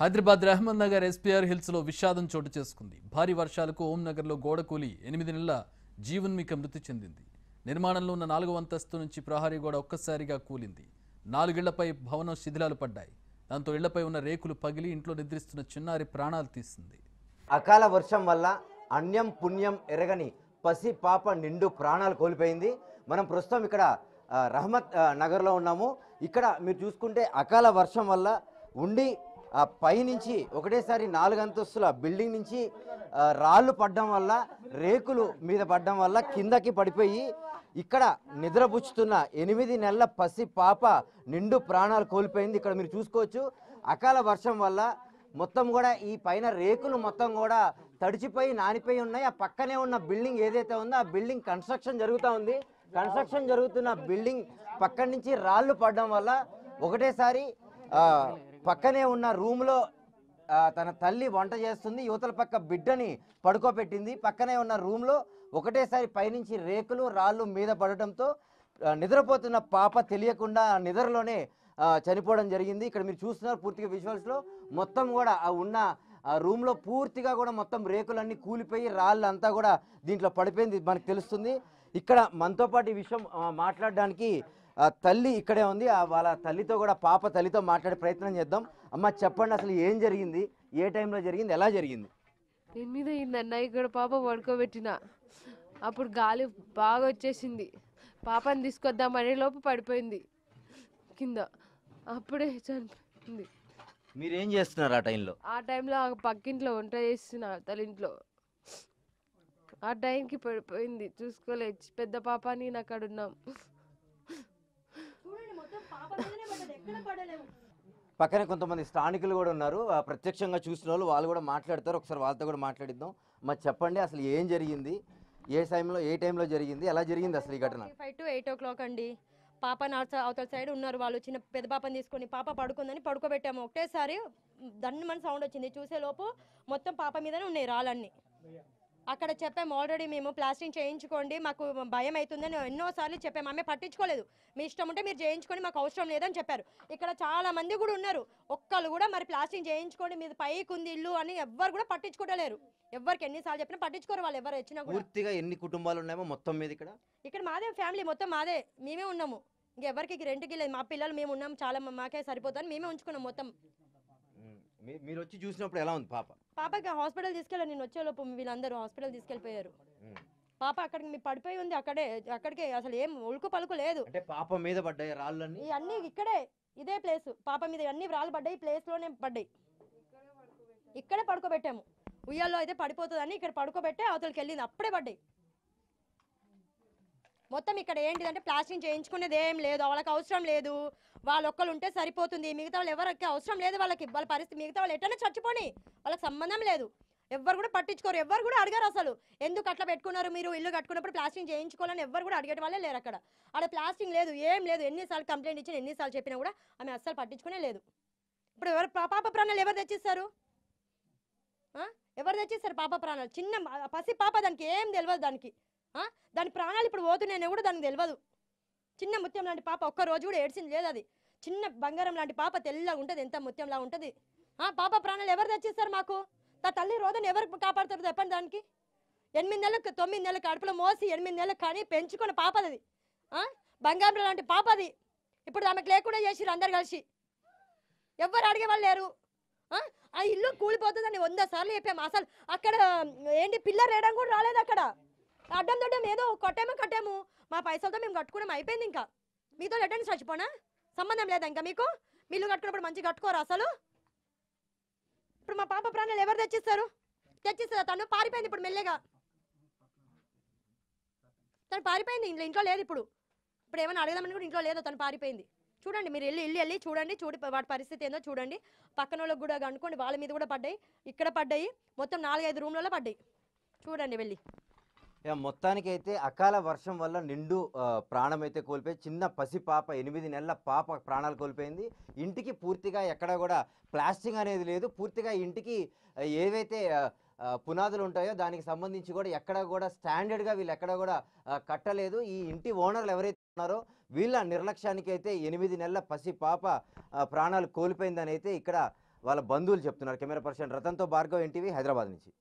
Hyderabad Rahmat Nagar SPR హిల్స్లో విషాదం చోటు చేసుకుంది. భారీ వర్షాలకు ఓం గోడ కూలి ఎనిమిది నెలల జీవన్మిక మృతి చెందింది. నిర్మాణంలో ఉన్న నాలుగో అంతస్తు నుంచి ప్రహారీ గోడ ఒక్కసారిగా కూలింది. నాలుగిళ్ళపై భవనం శిథిలాలు పడ్డాయి. దాంతో ఇళ్ళపై ఉన్న రేకులు పగిలి ఇంట్లో నిద్రిస్తున్న చిన్నారి ప్రాణాలు తీసింది. అకాల వర్షం వల్ల అన్యం పుణ్యం ఎరగని పసి పాప నిండు ప్రాణాలు కోల్పోయింది. మనం ప్రస్తుతం ఇక్కడ రహమత్ నగర్లో ఉన్నాము. ఇక్కడ మీరు చూసుకుంటే అకాల వర్షం వల్ల ఉండి ఆ పైనుంచి ఒకటేసారి నాలుగు అంతస్తుల బిల్డింగ్ నుంచి రాళ్ళు పడడం వల్ల రేకులు మీద పడడం వల్ల కిందకి పడిపోయి ఇక్కడ నిద్రపుచ్చుతున్న ఎనిమిది నెలల పసి పాప నిండు ప్రాణాలు కోల్పోయింది. ఇక్కడ మీరు చూసుకోవచ్చు అకాల వర్షం వల్ల మొత్తం కూడా ఈ పైన రేకులు మొత్తం కూడా తడిచిపోయి నానిపోయి ఉన్నాయి. ఆ పక్కనే ఉన్న బిల్డింగ్ ఏదైతే ఉందో ఆ బిల్డింగ్ కన్స్ట్రక్షన్ జరుగుతూ ఉంది. కన్స్ట్రక్షన్ జరుగుతున్న బిల్డింగ్ పక్కన నుంచి రాళ్ళు పడడం వల్ల ఒకటేసారి పక్కనే ఉన్న రూమ్లో తన తల్లి వంట చేస్తుంది. యువతల పక్క బిడ్డని పడుకోబెట్టింది. పక్కనే ఉన్న రూమ్లో ఒకటేసారి పైనుంచి రేకులు రాళ్ళు మీద పడటంతో నిద్రపోతున్న పాప తెలియకుండా నిద్రలోనే చనిపోవడం జరిగింది. ఇక్కడ మీరు చూస్తున్నారు పూర్తిగా విజువల్స్లో. మొత్తం కూడా ఆ ఉన్న ఆ రూమ్లో పూర్తిగా కూడా మొత్తం రేకులన్నీ కూలిపోయి రాళ్ళు అంతా కూడా దీంట్లో పడిపోయింది మనకు తెలుస్తుంది. ఇక్కడ మనతో పాటు ఈ విషయం మాట్లాడడానికి తల్లి ఇక్కడే ఉంది. ఆ వాళ్ళ తల్లితో కూడా పాప తల్లితో మాట్లాడే ప్రయత్నం చేద్దాం. అమ్మ చెప్పండి అసలు ఏం జరిగింది? ఏ టైంలో జరిగింది? ఎలా జరిగింది? ఎనిమిది అయిందన్న ఇక్కడ పాప పడుకోబెట్టిన. అప్పుడు గాలి బాగా వచ్చేసింది. పాపని తీసుకొద్దామనే లోపు పడిపోయింది. కింద. అప్పుడే చనిపోయింది. మీరేం చేస్తున్నారు ఆ టైంలో? ఆ టైంలో పక్కింట్లో వంట చేస్తున్నా తలింట్లో ఆ టైంకి పడిపోయింది. చూసుకోలేదు. పెద్ద పాప నేను అక్కడ పక్కనే కొంతమంది స్థానికులు కూడా ఉన్నారు. ప్రత్యక్షంగా చూసిన వాళ్ళు వాళ్ళు కూడా మాట్లాడతారు. ఒకసారి వాళ్ళతో కూడా మాట్లాడిద్దాం. మరి చెప్పండి అసలు ఏం జరిగింది? ఏ టైంలో ఏ టైంలో జరిగింది? ఎలా జరిగింది అసలు ఈ ఘటన? Five to eight o'clock అండి. పాప నార్త్ అవతల సైడ్ ఉన్నారు వాళ్ళు. చిన్న పెద్ద పాపని తీసుకొని పాప పడుకుందని పడుకోబెట్టాము. ఒకటేసారి దన్ని మన సౌండ్ వచ్చింది. చూసే లోపు మొత్తం పాప మీదనే ఉన్నాయి రాళ్ళన్నీ. అక్కడ చెప్పాము ఆల్రెడీ మేము ప్లాస్టింగ్ చేయించుకోండి మాకు భయం అవుతుందని ఎన్నోసార్లు చెప్పాము ఆమె పట్టించుకోలేదు. మీ ఇష్టం ఉంటే మీరు చేయించుకోండి మాకు అవసరం లేదని చెప్పారు. ఇక్కడ చాలా మంది కూడా ఉన్నారు. ఒక్కళ్ళు కూడా మరి ప్లాస్టింగ్ చేయించుకోండి మీది పైకి ఉంది ఇల్లు అని ఎవ్వరు కూడా పట్టించుకోవలేరు ఎవరికి ఎన్నిసార్లు చెప్పినా పట్టించుకోరు వాళ్ళు ఎవరు వచ్చినా కూడా. పూర్తిగా ఎన్ని కుటుంబాలు ఉన్నాయో మొత్తం మీద ఇక్కడ? ఇక్కడ మాదే ఫ్యామిలీ మొత్తం మాదే. మేమే ఉన్నాము. ఇంకెవరికి రెంట్కి లేదు. మా పిల్లలు మేము ఉన్నాం. చాలా మాకే సరిపోతుంది మేమే ఉంచుకున్నాం మొత్తం. మీరు వచ్చి చూసినప్పుడు ఎలా ఉంది పాప? పాపకి హాస్పిటల్ తీసుకెళ్ళాను నేను వచ్చేలోపు వీళ్ళందరూ హాస్పిటల్ తీసుకెళ్ళిపోయారు. పాప అక్కడికి మీ పడిపోయి ఉంది అక్కడే అక్కడికే అసలు ఏం ఉలుకు పలుకు లేదు. అంటే పాప మీద పడ్డాయి రాళ్ళన్నీ? ఈ అన్ని ఇక్కడే ఇదే ప్లేస్. పాప మీద అన్ని రాళ్ళు పడ్డాయి ప్లేస్లోనే పడ్డాయి. ఇక్కడే పడుకోబెట్టాము. ఉయ్యాల్లో అయితే పడిపోతుందని ఇక్కడ పడుకోబెట్టే అవతలకి వెళ్ళింది అప్పుడే పడ్డాయి. మొత్తం ఇక్కడ ఏంటిదంటే ప్లాస్టింగ్ చేయించుకునేది ఏం లేదు వాళ్ళకి అవసరం లేదు. వాళ్ళు ఒక్కరు ఉంటే సరిపోతుంది. మిగతా వాళ్ళు ఎవరికి అవసరం లేదు వాళ్ళకి. వాళ్ళ పరిస్థితి మిగతా వాళ్ళు ఎట్లనే చచ్చిపోని వాళ్ళకి సంబంధం లేదు. ఎవ్వరు కూడా పట్టించుకోరు. ఎవ్వరు కూడా అడిగారు అసలు. ఎందుకు అట్లా పెట్టుకున్నారు మీరు? ఇల్లు కట్టుకున్నప్పుడు ప్లాస్టింగ్ చేయించుకోవాలని ఎవ్వరు కూడా అడిగే వాళ్ళే లేరు అక్కడ. అక్కడ ప్లాస్టింగ్ లేదు ఏం లేదు. ఎన్నిసార్లు కంప్లైంట్ ఇచ్చిన ఎన్నిసార్లు చెప్పినా కూడా ఆమె అస్సలు పట్టించుకునే లేదు. ఇప్పుడు ఎవరు పా- పాప ప్రాణాలు ఎవరు తెచ్చిస్తారు? ఎవరు తెచ్చిస్తారు పాప ప్రాణాలు? చిన్న పసి పాప దానికి ఏం తెలియదు దానికి. దాని ప్రాణాలు ఇప్పుడు పోతున్నాయని కూడా దానికి తెలియదు చిన్న ముత్యం లాంటి పాప ఒక్క రోజు కూడా ఏడ్చింది లేదు అది. చిన్న బంగారం లాంటి పాప తెల్లగా ఉంటుంది ఎంత ముత్యంలా ఉంటుంది. ఆ పాప ప్రాణాలు ఎవరు తెచ్చిస్తారు మాకు? తా తల్లి రోజున ఎవరు కాపాడుతారు చెప్పండి దానికి? ఎనిమిది నెలలకు తొమ్మిది నెలలకు కడుపులో మోసి ఎనిమిది నెలలకు కానీ పెంచుకున్న పాపది ఆ? బంగారం లాంటి పాపది. ఇప్పుడు ఆమెకు లేకుండా చేసిరు అందరు కలిసి. ఎవ్వరు అడిగే వాళ్ళు లేరు. ఆ? ఆ ఇల్లు కూలిపోతుందని వంద సార్లు చెప్పాము అసలు అక్కడ ఏంటి పిల్లర్ వేయడం కూడా రాలేదు అక్కడ. అడ్డం దొడ్డం ఏదో కొట్టాము కట్టాము. మా పైసలతో మేము కట్టుకున్నాం అయిపోయింది ఇంకా. మీతో ఎట్టని చచ్చిపోనా? సంబంధం లేదా ఇంకా మీకు? మీళ్ళు కట్టుకున్నప్పుడు మంచిగా కట్టుకోరు అసలు? ఇప్పుడు మా పాప ప్రాణాలు ఎవరు తెచ్చిస్తారు? తెచ్చిస్తారు తను? పారిపోయింది ఇప్పుడు మెల్లగా. తను పారిపోయింది ఇంట్లో ఇంట్లో లేదు ఇప్పుడు. ఇప్పుడు ఏమైనా అడగదామని కూడా ఇంట్లో లేదు తను పారిపోయింది. చూడండి మీరు వెళ్ళి వెళ్ళి వెళ్ళి చూడండి చూడి వాటి పరిస్థితి ఏందో చూడండి. పక్కన వాళ్ళకి కూడా కనుక్కోండి వాళ్ళ మీద కూడా పడ్డాయి ఇక్కడ పడ్డాయి మొత్తం నాలుగైదు రూమ్లలో పడ్డాయి. చూడండి వెళ్ళి. మొత్తానికి అయితే అకాల వర్షం వల్ల నిండు ప్రాణం అయితే కోల్పోయి చిన్న పసి పాప ఎనిమిది నెలల పాప ప్రాణాలు కోల్పోయింది. ఇంటికి పూర్తిగా ఎక్కడ కూడా ప్లాస్టింగ్ అనేది లేదు. పూర్తిగా ఇంటికి ఏవైతే పునాదులు ఉంటాయో దానికి సంబంధించి కూడా ఎక్కడ కూడా స్టాండర్డ్గా వీళ్ళు ఎక్కడ కూడా కట్టలేదు. ఈ ఇంటి ఓనర్లు ఎవరైతే ఉన్నారో వీళ్ళ నిర్లక్ష్యానికి అయితే ఎనిమిది నెలల పసి పాప ప్రాణాలు కోల్పోయిందని అయితే ఇక్కడ వాళ్ళ బంధువులు చెప్తున్నారు. కెమెరా పర్సన్ రతన్తో భార్గవ్ ఎన్టీవీ హైదరాబాద్ నుంచి.